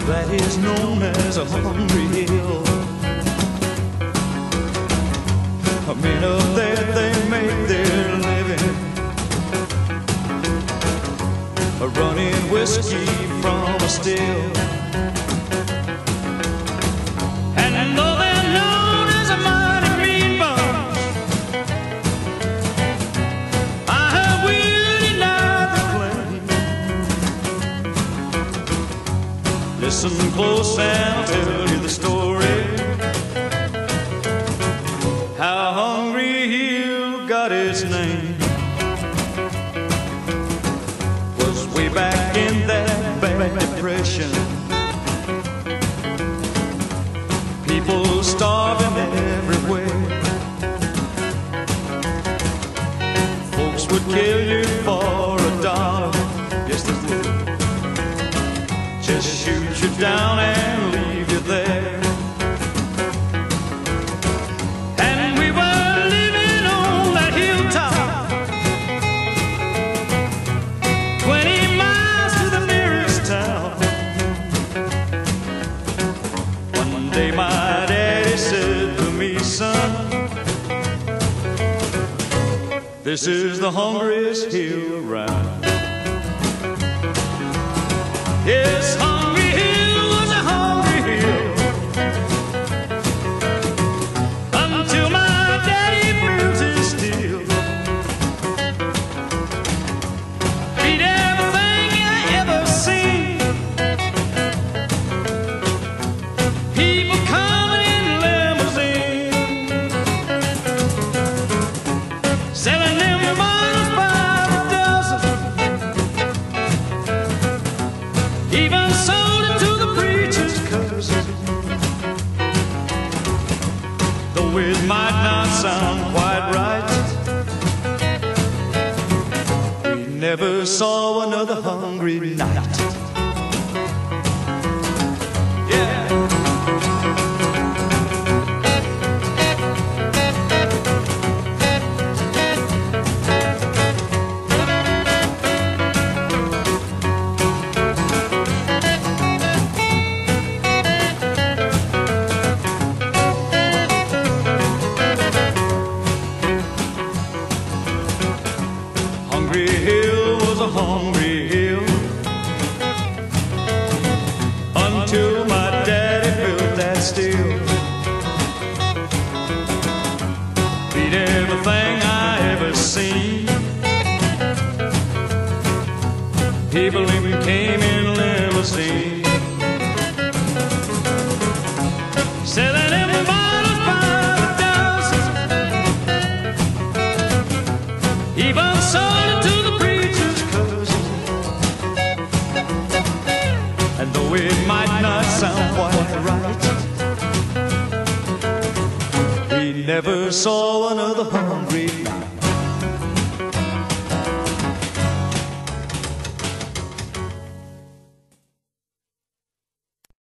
that is known as a hungry hill. Men up there, they make their living running whiskey from a still. Listen close and I'll tell you the story. How Hungry Hill got its name was way back in that bad depression. People starving everywhere. Folks would kill you for a dollar. Yes, you down and leave you there. And we were living on that hilltop, 20 miles to the nearest town. One day my daddy said to me, son, this is the hungriest hill around. Yes, Hungry People coming in limousine, selling them bottles by the dozen. Even sold the preacher's cousin. Though it might not sound quite right, we never saw another hungry night. Seen. People even came in limousine. Selling them bottles by the dozen. Even sold it to the preacher's cousin. And though it might not sound quite right, never saw another hungry.